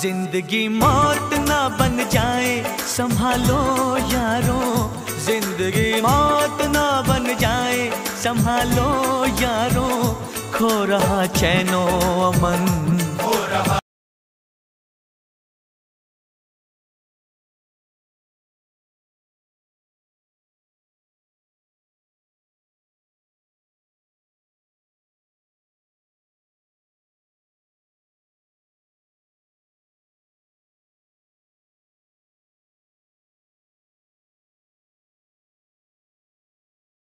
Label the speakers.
Speaker 1: ज़िंदगी मौत ना बन जाए, संभालो यारों। ज़िंदगी मौत ना बन जाए, संभालो यारों। खो रहा चैनो अमन।